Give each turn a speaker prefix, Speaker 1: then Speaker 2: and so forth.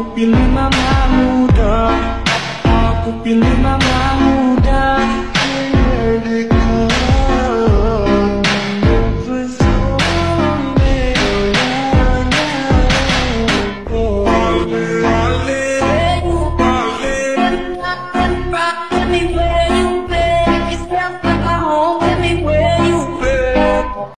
Speaker 1: Ako pili mga muda. Ako pili mga